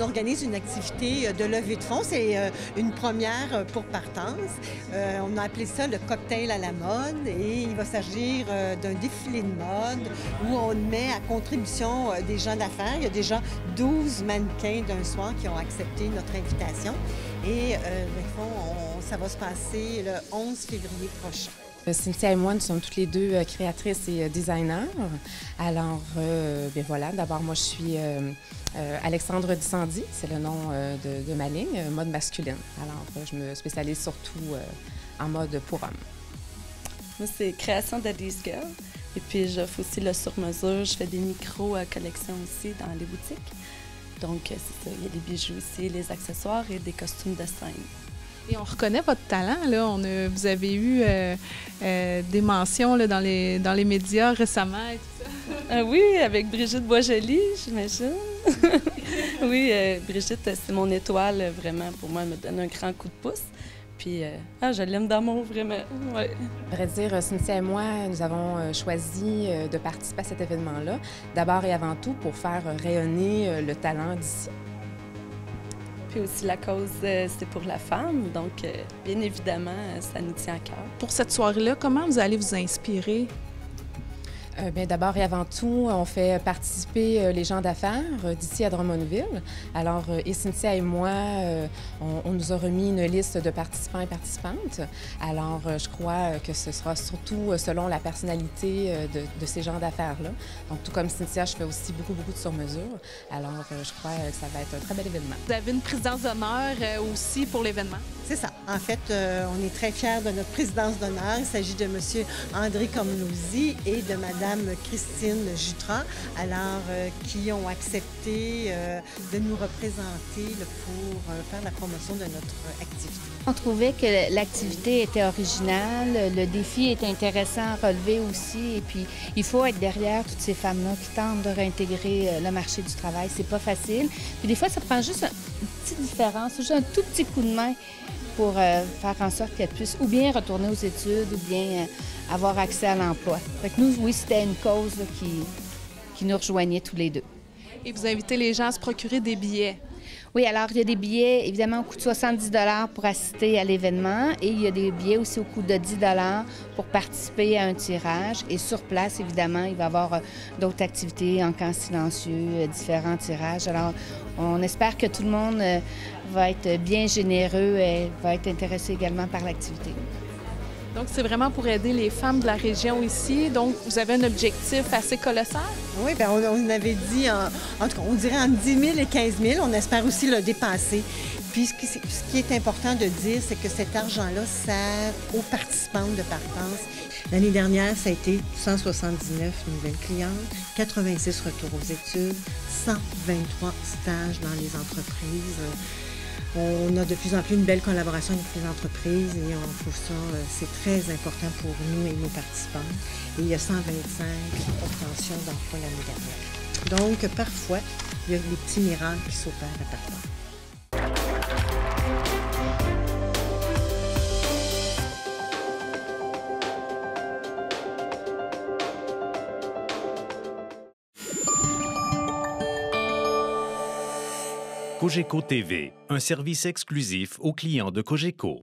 organise une activité de levée de fonds. C'est une première pour Partance. on a appelé ça le cocktail à la mode et il va s'agir d'un défilé de mode où on met à contribution des gens d'affaires. Il y a déjà 12 mannequins d'un soir qui ont accepté notre invitation. Et, euh, ça va se passer le 11 février prochain. Euh, Cynthia et moi, nous sommes toutes les deux euh, créatrices et designers. Alors, bien voilà, d'abord, moi, je suis Alexandre Dissandy, c'est le nom de, ma ligne, mode masculine. Alors, je me spécialise surtout en mode pour hommes. Moi, c'est création d'Addy's Girl. Et puis, j'offre aussi le sur-mesure. Je fais des micro-collections aussi dans les boutiques. Donc, c'est ça. Il y a des bijoux aussi, les accessoires et des costumes de scène. Et on reconnaît votre talent. Là. On vous avez eu euh, euh, des mentions dans, les, dans les médias récemment et tout ça. Ah oui, avec Brigitte Boisjoli, j'imagine. oui, euh, Brigitte, c'est mon étoile, vraiment. Pour moi, elle me donne un grand coup de pouce. Puis, euh, ah, je l'aime d'amour, vraiment. Ouais. À vrai dire, Cynthia et moi, nous avons euh, choisi euh, de participer à cet événement-là, d'abord et avant tout pour faire rayonner le talent d'ici. Puis aussi, la cause, c'est pour la femme. Donc, bien évidemment, ça nous tient à cœur. Pour cette soirée-là, comment vous allez vous inspirer? Euh, bien, d'abord et avant tout, on fait participer euh, les gens d'affaires euh, d'ici à Drummondville. Alors, et Cynthia et moi, on, nous a remis une liste de participants et participantes. Alors, je crois que ce sera surtout selon la personnalité de, ces gens d'affaires-là. Donc, tout comme Cynthia, je fais aussi beaucoup, beaucoup de sur-mesure. Alors, je crois que ça va être un très bel événement. Vous avez une présidence d'honneur aussi pour l'événement? C'est ça. En fait, on est très fiers de notre présidence d'honneur. Il s'agit de M. André Comnouzi et de Mme Christine Jutras, alors euh, qui ont accepté euh, de nous représenter pour euh, faire la promotion de notre activité. On trouvait que l'activité était originale, le défi était intéressant à relever aussi, et puis il faut être derrière toutes ces femmes-là qui tentent de réintégrer le marché du travail. C'est pas facile. Puis des fois, ça prend juste une petite différence, juste un tout petit coup de main pour faire en sorte qu'elles puissent ou bien retourner aux études ou bien avoir accès à l'emploi. Fait nous, oui, c'était une cause qui, qui nous rejoignait tous les deux. Et vous invitez les gens à se procurer des billets. Oui, alors il y a des billets, évidemment, au coût de 70 pour assister à l'événement et il y a des billets aussi au coût de 10 pour participer à un tirage. Et sur place, évidemment, il va y avoir euh, d'autres activités en camp silencieux, euh, différents tirages. Alors, on espère que tout le monde euh, va être bien généreux et va être intéressé également par l'activité. Donc, c'est vraiment pour aider les femmes de la région ici. Donc, vous avez un objectif assez colossal? Oui, bien, on, avait dit, en, tout cas, on dirait entre 10 000 et 15 000. On espère aussi le dépasser. Puis, ce qui, est important de dire, c'est que cet argent-là sert aux participantes de partance. L'année dernière, ça a été 179 nouvelles clientes, 86 retours aux études, 123 stages dans les entreprises. On a de plus en plus une belle collaboration avec les entreprises et on trouve ça, euh, c'est très important pour nous et nos participants. Et il y a 125 obtentions d'emploi l'année dernière. Donc, parfois, il y a des petits miracles qui s'opèrent à partir. Cogeco TV, un service exclusif aux clients de Cogeco.